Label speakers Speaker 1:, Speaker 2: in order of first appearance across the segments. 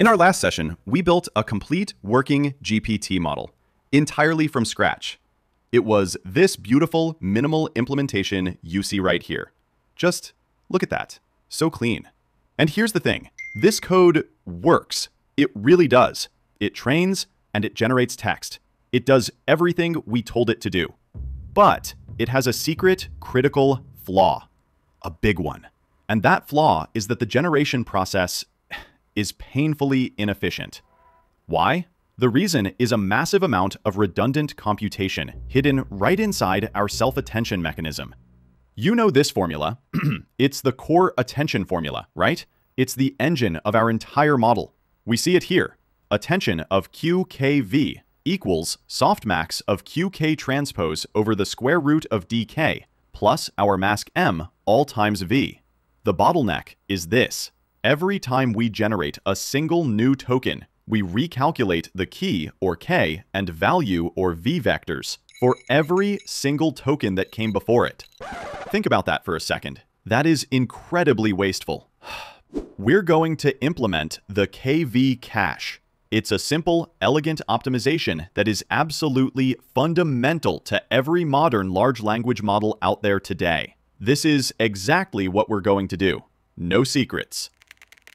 Speaker 1: In our last session, we built a complete working GPT model, entirely from scratch. It was this beautiful minimal implementation you see right here. Just look at that. So clean. And here's the thing. This code works. It really does. It trains and it generates text. It does everything we told it to do. But it has a secret, critical flaw. A big one. And that flaw is that the generation process is painfully inefficient. Why? The reason is a massive amount of redundant computation hidden right inside our self-attention mechanism. You know this formula. it's the core attention formula, right? It's the engine of our entire model. We see it here. Attention of QKV equals softmax of QK transpose over the square root of DK plus our mask M all times V. The bottleneck is this. Every time we generate a single new token, we recalculate the key, or k, and value, or v vectors, for every single token that came before it. Think about that for a second. That is incredibly wasteful. We're going to implement the KV cache. It's a simple, elegant optimization that is absolutely fundamental to every modern large language model out there today. This is exactly what we're going to do. No secrets.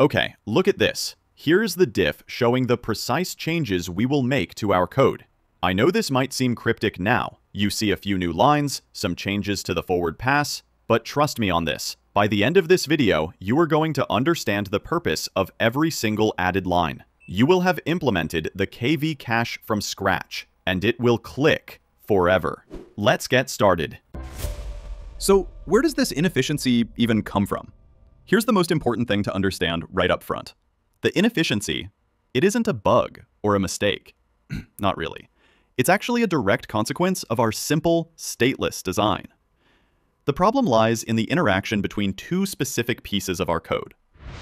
Speaker 1: Okay, look at this. Here's the diff showing the precise changes we will make to our code. I know this might seem cryptic now. You see a few new lines, some changes to the forward pass, but trust me on this. By the end of this video, you are going to understand the purpose of every single added line. You will have implemented the KV cache from scratch, and it will click forever. Let's get started.
Speaker 2: So where does this inefficiency even come from? Here's the most important thing to understand right up front. The inefficiency, it isn't a bug or a mistake. Not really. It's actually a direct consequence of our simple, stateless design. The problem lies in the interaction between two specific pieces of our code,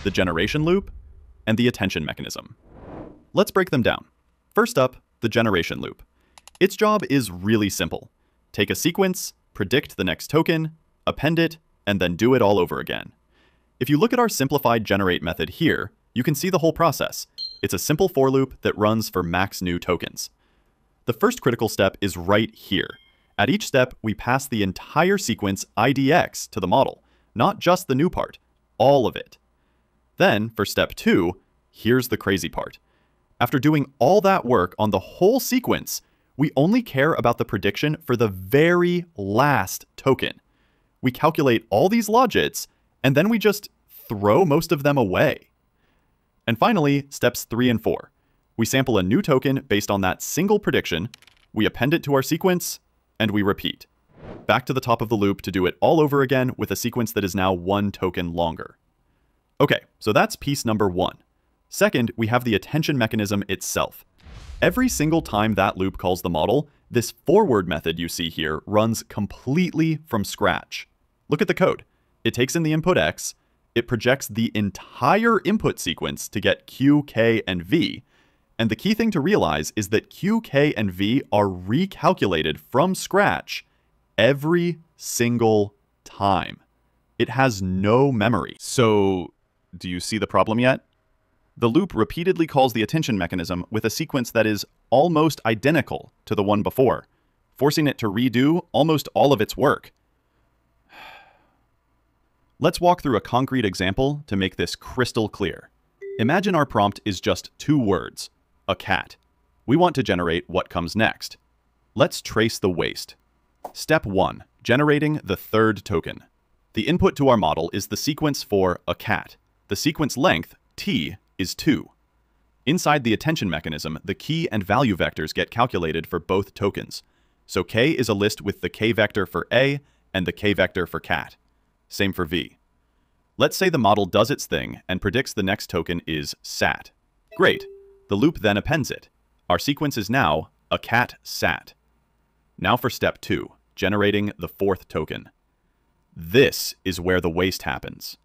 Speaker 2: the generation loop and the attention mechanism. Let's break them down. First up, the generation loop. Its job is really simple. Take a sequence, predict the next token, append it, and then do it all over again. If you look at our simplified generate method here, you can see the whole process. It's a simple for loop that runs for max new tokens. The first critical step is right here. At each step, we pass the entire sequence IDX to the model, not just the new part, all of it. Then, for step two, here's the crazy part. After doing all that work on the whole sequence, we only care about the prediction for the very last token. We calculate all these logits and then we just throw most of them away. And finally, steps 3 and 4. We sample a new token based on that single prediction, we append it to our sequence, and we repeat. Back to the top of the loop to do it all over again with a sequence that is now one token longer. Okay, so that's piece number one. Second, we have the attention mechanism itself. Every single time that loop calls the model, this forward method you see here runs completely from scratch. Look at the code. It takes in the input x, it projects the entire input sequence to get q, k, and v, and the key thing to realize is that q, k, and v are recalculated from scratch every single time. It has no memory.
Speaker 1: So, do you see the problem yet? The loop repeatedly calls the attention mechanism with a sequence that is almost identical to the one before, forcing it to redo almost all of its work. Let's walk through a concrete example to make this crystal clear. Imagine our prompt is just two words, a cat. We want to generate what comes next. Let's trace the waste. Step 1. Generating the third token. The input to our model is the sequence for a cat. The sequence length, t, is 2. Inside the attention mechanism, the key and value vectors get calculated for both tokens. So k is a list with the k vector for a and the k vector for cat. Same for V. Let's say the model does its thing and predicts the next token is sat. Great. The loop then appends it. Our sequence is now a cat sat. Now for step two, generating the fourth token. This is where the waste happens.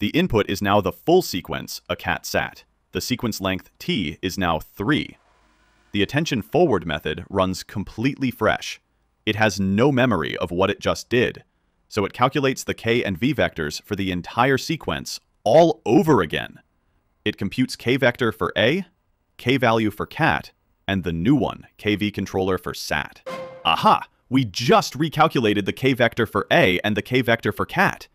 Speaker 1: The input is now the full sequence, a cat sat. The sequence length t is now 3. The attention forward method runs completely fresh. It has no memory of what it just did, so it calculates the k and v vectors for the entire sequence all over again.
Speaker 2: It computes k vector for A, k value for cat, and the new one, k vector for sat. Aha! We just recalculated the k vector for A and the k vector for cat.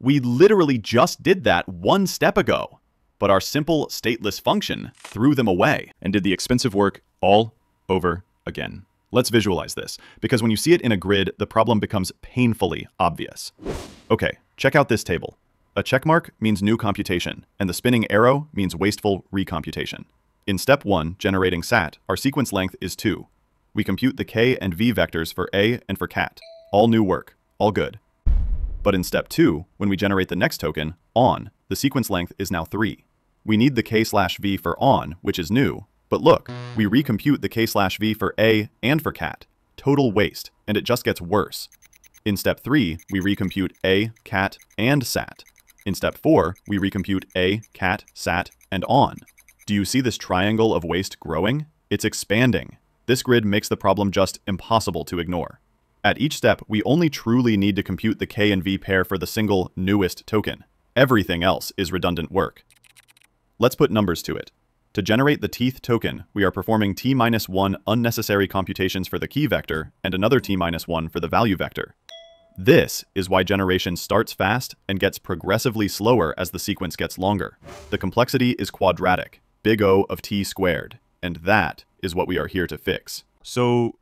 Speaker 2: We literally just did that one step ago. But our simple stateless function threw them away and did the expensive work all over again. Let's visualize this, because when you see it in a grid, the problem becomes painfully obvious. Okay, check out this table. A checkmark means new computation, and the spinning arrow means wasteful recomputation. In step 1, generating SAT, our sequence length is 2. We compute the k and v vectors for A and for cat. All new work, all good. But in step 2, when we generate the next token, on, the sequence length is now 3. We need the k slash v for on, which is new, but look, we recompute the k slash v for A and for cat. Total waste, and it just gets worse. In step 3, we recompute A, cat, and sat. In step 4, we recompute A, cat, sat, and on. Do you see this triangle of waste growing? It's expanding. This grid makes the problem just impossible to ignore. At each step, we only truly need to compute the k and v pair for the single newest token. Everything else is redundant work. Let's put numbers to it. To generate the teeth token, we are performing t-1 unnecessary computations for the key vector and another t-1 for the value vector. This is why generation starts fast and gets progressively slower as the sequence gets longer. The complexity is quadratic, big O of t squared, and that is what we are here to fix.
Speaker 1: So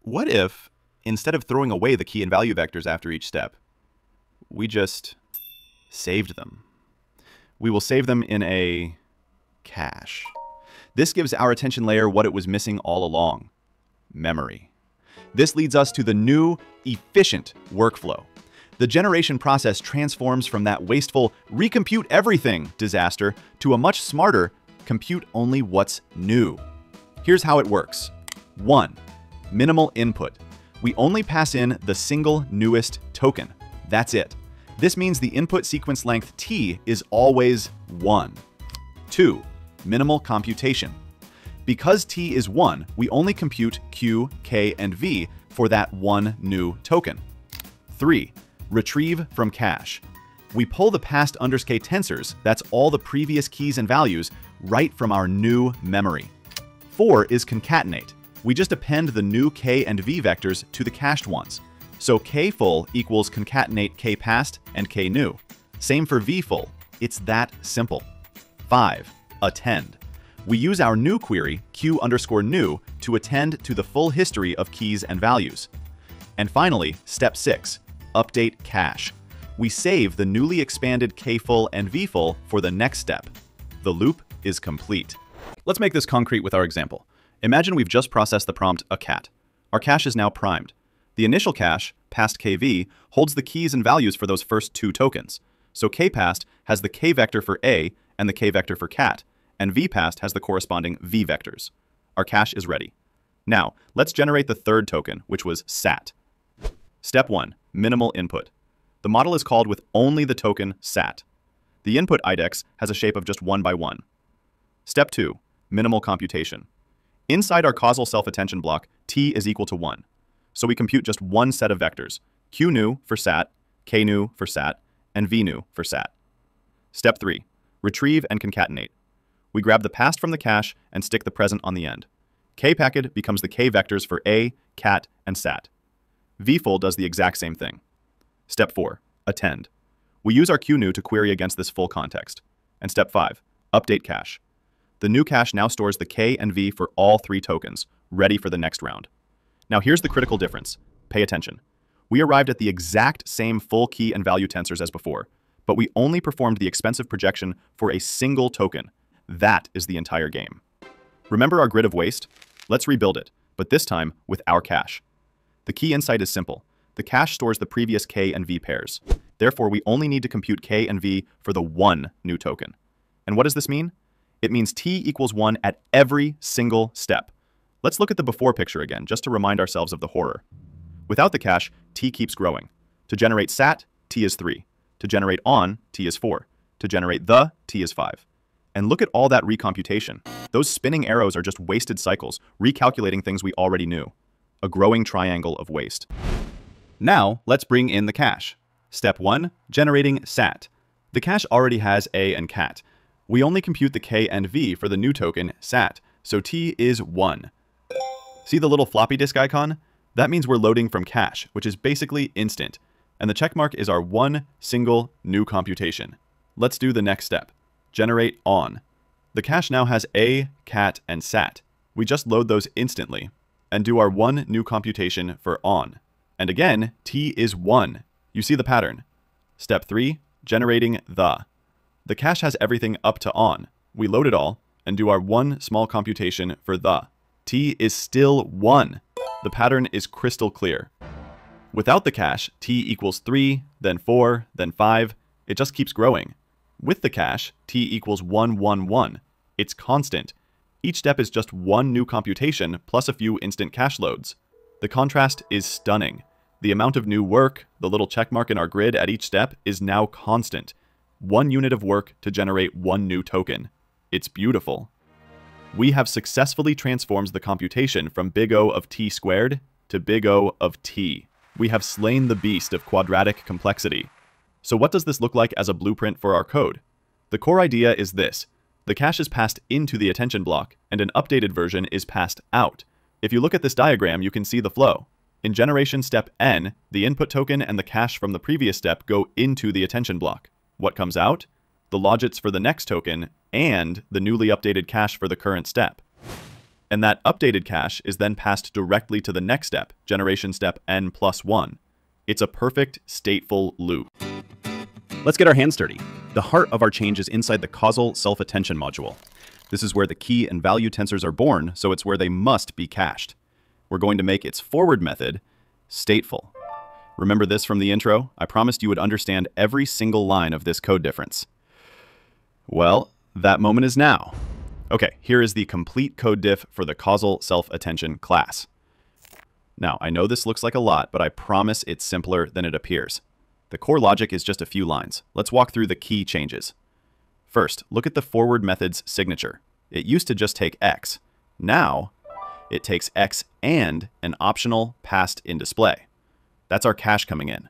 Speaker 1: what if, instead of throwing away the key and value vectors after each step, we just saved them? We will save them in a cache. This gives our attention layer what it was missing all along, memory. This leads us to the new, efficient workflow. The generation process transforms from that wasteful, recompute everything disaster to a much smarter, compute only what's new. Here's how it works. 1. Minimal input. We only pass in the single newest token. That's it. This means the input sequence length t is always 1. 2 minimal computation. Because t is 1, we only compute q, k, and v for that one new token. 3. Retrieve from cache. We pull the past undersk tensors, that's all the previous keys and values, right from our new memory. 4 is concatenate. We just append the new k and v vectors to the cached ones. So k full equals concatenate k past and k new. Same for v full. It's that simple. 5 attend. We use our new query, q underscore new, to attend to the full history of keys and values. And finally, step 6, update cache. We save the newly expanded kfull and vfull for the next step. The loop is complete.
Speaker 2: Let's make this concrete with our example. Imagine we've just processed the prompt a cat. Our cache is now primed. The initial cache, past kv, holds the keys and values for those first two tokens. So kpast has the k vector for a and the k vector for cat, and vpast has the corresponding v vectors. Our cache is ready. Now, let's generate the third token, which was sat. Step 1. Minimal input. The model is called with only the token sat. The input IDX has a shape of just 1 by 1. Step 2. Minimal computation. Inside our causal self-attention block, t is equal to 1. So we compute just one set of vectors, q new for sat, k new for sat, and v new for sat. Step 3. Retrieve and concatenate. We grab the past from the cache and stick the present on the end. kpacked becomes the k vectors for a, cat, and sat. vfull does the exact same thing. Step 4. Attend. We use our qnew to query against this full context. And step 5. Update cache. The new cache now stores the k and v for all three tokens, ready for the next round. Now here's the critical difference. Pay attention. We arrived at the exact same full key and value tensors as before, but we only performed the expensive projection for a single token, that is the entire game. Remember our grid of waste? Let's rebuild it, but this time with our cache. The key insight is simple. The cache stores the previous k and v pairs. Therefore, we only need to compute k and v for the one new token. And what does this mean? It means t equals 1 at every single step. Let's look at the before picture again, just to remind ourselves of the horror. Without the cache, t keeps growing. To generate sat, t is 3. To generate on, t is 4. To generate the, t is 5. And look at all that recomputation. Those spinning arrows are just wasted cycles, recalculating things we already knew. A growing triangle of waste. Now, let's bring in the cache. Step 1. Generating SAT. The cache already has A and cat. We only compute the k and v for the new token, sat, so t is 1. See the little floppy disk icon? That means we're loading from cache, which is basically instant, and the checkmark is our one single new computation. Let's do the next step. Generate on. The cache now has a, cat, and sat. We just load those instantly, and do our one new computation for on. And again, t is 1. You see the pattern. Step 3, generating the. The cache has everything up to on. We load it all, and do our one small computation for the. t is still 1. The pattern is crystal clear. Without the cache, t equals 3, then 4, then 5. It just keeps growing. With the cache, t equals 1, 1, 1. It's constant. Each step is just one new computation plus a few instant cache loads. The contrast is stunning. The amount of new work, the little checkmark in our grid at each step, is now constant. One unit of work to generate one new token. It's beautiful. We have successfully transformed the computation from big O of t squared to big O of t we have slain the beast of quadratic complexity. So what does this look like as a blueprint for our code? The core idea is this. The cache is passed into the attention block, and an updated version is passed out. If you look at this diagram, you can see the flow. In generation step n, the input token and the cache from the previous step go into the attention block. What comes out? The logits for the next token, and the newly updated cache for the current step and that updated cache is then passed directly to the next step, generation step n plus 1. It's a perfect stateful loop.
Speaker 1: Let's get our hands dirty. The heart of our change is inside the causal self-attention module. This is where the key and value tensors are born, so it's where they must be cached. We're going to make its forward method stateful. Remember this from the intro? I promised you would understand every single line of this code difference. Well, that moment is now. Okay, here is the complete code diff for the causal self-attention class. Now, I know this looks like a lot, but I promise it's simpler than it appears. The core logic is just a few lines. Let's walk through the key changes. First, look at the forward method's signature. It used to just take x. Now, it takes x and an optional passed in display. That's our cache coming in.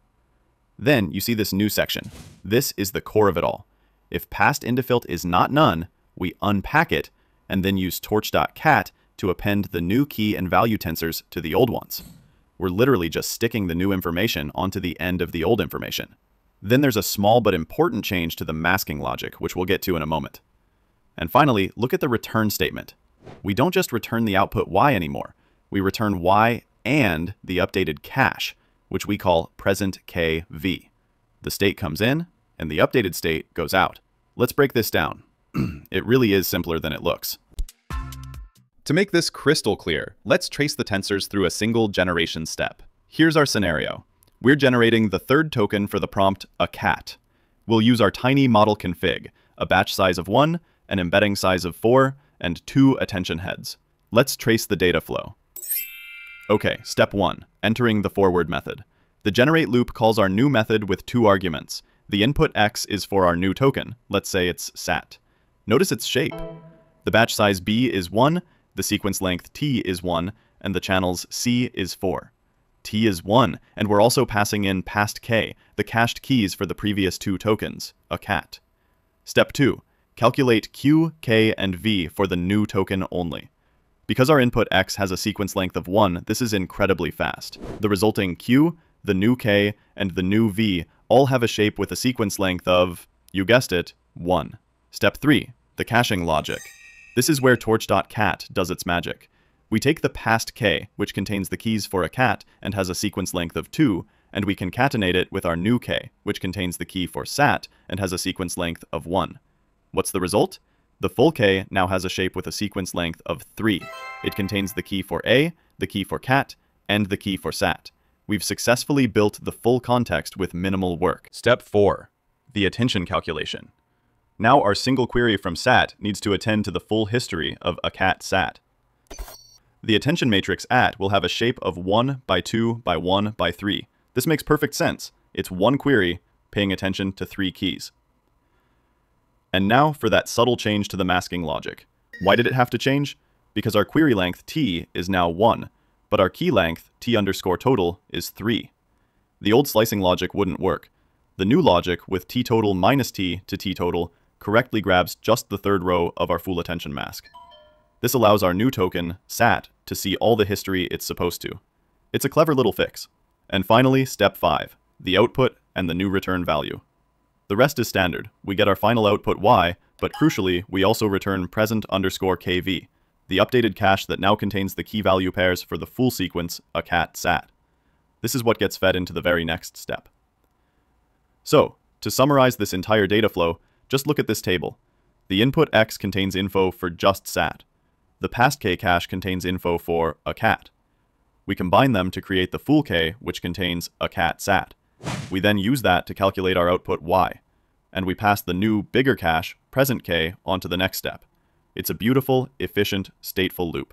Speaker 1: Then you see this new section. This is the core of it all. If passed into filt is not none, we unpack it, and then use torch.cat to append the new key and value tensors to the old ones. We're literally just sticking the new information onto the end of the old information. Then there's a small but important change to the masking logic, which we'll get to in a moment. And finally, look at the return statement. We don't just return the output y anymore. We return y and the updated cache, which we call present kv. The state comes in, and the updated state goes out. Let's break this down. it really is simpler than it looks. To make this crystal clear, let's trace the tensors through a single generation step. Here's our scenario. We're generating the third token for the prompt, a cat. We'll use our tiny model config, a batch size of 1, an embedding size of 4, and two attention heads. Let's trace the data flow. Okay, step 1, entering the forward method. The generate loop calls our new method with two arguments. The input x is for our new token, let's say it's sat. Notice its shape. The batch size B is 1, the sequence length T is 1, and the channels C is 4. T is 1, and we're also passing in past K, the cached keys for the previous two tokens, a cat. Step 2. Calculate Q, K, and V for the new token only. Because our input X has a sequence length of 1, this is incredibly fast. The resulting Q, the new K, and the new V all have a shape with a sequence length of, you guessed it, 1. Step 3 the caching logic. This is where torch.cat does its magic. We take the past k, which contains the keys for a cat and has a sequence length of 2, and we concatenate it with our new k, which contains the key for sat and has a sequence length of 1. What's the result? The full k now has a shape with a sequence length of 3. It contains the key for a, the key for cat, and the key for sat. We've successfully built the full context with minimal work. Step 4. The attention calculation. Now our single query from SAT needs to attend to the full history of a cat SAT. The attention matrix at will have a shape of 1 by 2 by 1 by 3. This makes perfect sense. It's one query paying attention to three keys. And now for that subtle change to the masking logic. Why did it have to change? Because our query length t is now 1, but our key length t underscore total is 3. The old slicing logic wouldn't work. The new logic with t total minus t to t total
Speaker 2: correctly grabs just the third row of our full attention mask. This allows our new token, SAT, to see all the history it's supposed to. It's a clever little fix. And finally, step 5, the output and the new return value. The rest is standard. We get our final output Y, but crucially, we also return present underscore KV, the updated cache that now contains the key value pairs for the full sequence, a cat sat. This is what gets fed into the very next step. So, to summarize this entire data flow, just look at this table. The input X contains info for just sat. The past K cache contains info for a cat. We combine them to create the full K, which contains a cat sat. We then use that to calculate our output Y, and we pass the new, bigger cache, present K, onto the next step. It's a beautiful, efficient, stateful loop.